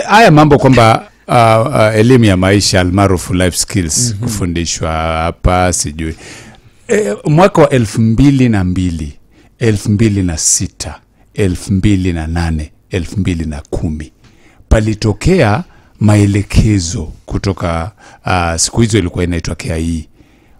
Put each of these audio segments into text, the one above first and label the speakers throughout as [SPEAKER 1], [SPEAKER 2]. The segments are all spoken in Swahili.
[SPEAKER 1] Haya mambo kwamba uh, uh, elimu ya maisha almaarufu life skills mm -hmm. kufundishwa hapa sijui e, mwaka wa elfu mbili na mbili elfu mbili na sita elfu mbili na nane elfu mbili na kumi palitokea maelekezo kutoka uh, siku hizo ilikuwa inaitwa KIE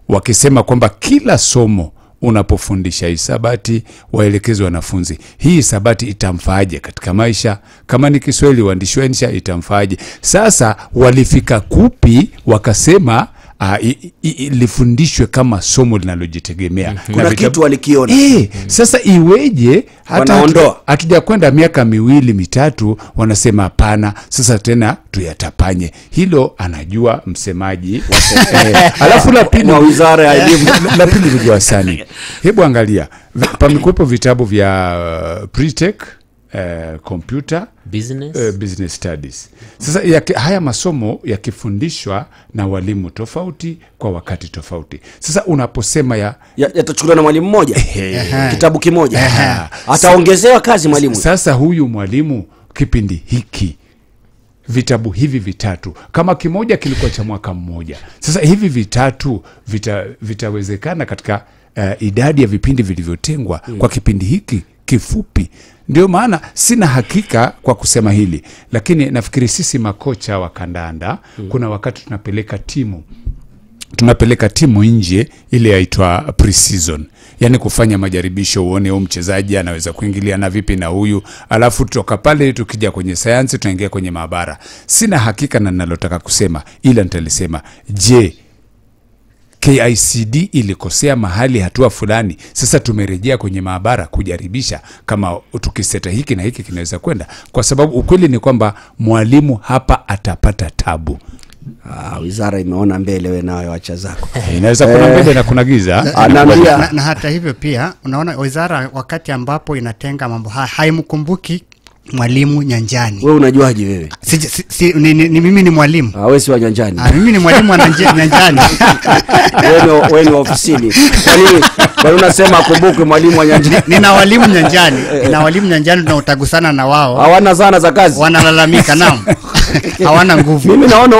[SPEAKER 1] wakisema kwamba kila somo unapofundisha hisabati waelekezi wanafunzi. Hii hisabati itamfaaje katika maisha? Kama ni kiswahili uandishi itamfaaje? Sasa walifika kupi wakasema uh, i, i, i, lifundishwe kama somo linalojitegemea.
[SPEAKER 2] Kuna
[SPEAKER 1] vitab...
[SPEAKER 2] kitu walikiona.
[SPEAKER 1] e, sasa iweje? Hata hatujakwenda miaka miwili mitatu wanasema hapana sasa tena tuyatapanye. Hilo anajua msemaji wa eh, alafu la pili
[SPEAKER 2] wizara ya elimu.
[SPEAKER 1] la- pili ndugu hebu angalia pamekuwepo vitabu vya uh, pretech uh, computer
[SPEAKER 3] business.
[SPEAKER 1] uh, business studies. Sasa ya, haya masomo yakifundishwa na walimu tofauti kwa wakati tofauti. Sasa unaposema ya
[SPEAKER 2] Ya- yatachukuliwa na mwalimu mmoja? Kitabu kimoja? Ataongezewa kazi mwalimu?
[SPEAKER 1] Sasa huyu mwalimu kipindi hiki vitabu hivi vitatu kama kimoja kilikuwa cha mwaka mmoja. Sasa hivi vitatu vita, vitawezekana katika uh, idadi ya vipindi vilivyotengwa mm. kwa kipindi hiki kifupi. Ndio maana sina hakika kwa kusema hili lakini nafikiri sisi makocha wa kandanda mm. kuna wakati tunapeleka timu tunapeleka timu nje ile yaitwa pre-season. Yaani kufanya majaribisho uone huyu mchezaji anaweza kuingilia na vipi na huyu alafu toka pale tukija kwenye sayansi tunaingia kwenye maabara. Sina hakika na ninalotaka kusema ila nitalisema je KICD ilikosea mahali hatua fulani. Sasa tumerejea kwenye maabara kujaribisha kama tukiseta hiki na hiki kinaweza kwenda, kwa sababu ukweli ni kwamba mwalimu hapa atapata tabu.
[SPEAKER 2] ah, wizara imeona mbele we nawe wacha zako
[SPEAKER 1] Inaweza kuna mbele na kuna giza.
[SPEAKER 2] anaambia
[SPEAKER 4] na, na hata hivyo pia unaona wizara wakati ambapo inatenga mambo haya haimkumbuki mwalimu nyanjani.
[SPEAKER 2] Wewe unajuaje wewe?
[SPEAKER 4] Si, si, si, ni, ni, ni mimi ni mwalimu?
[SPEAKER 2] Ah, wewe si wa nyanjani.
[SPEAKER 4] Ah, mimi ni mwalimu wa nyanjani.
[SPEAKER 2] Wewe ni- ofisini. Kwani unasema akumbukwe mwalimu wa nyanjani?
[SPEAKER 4] Nina walimu nyanjani. Nina walimu nyanjani tunaotagusana na wao.
[SPEAKER 2] Hawana zana za kazi.
[SPEAKER 4] Wanalalamika naam. Hawana nguvu.
[SPEAKER 2] Mimi naona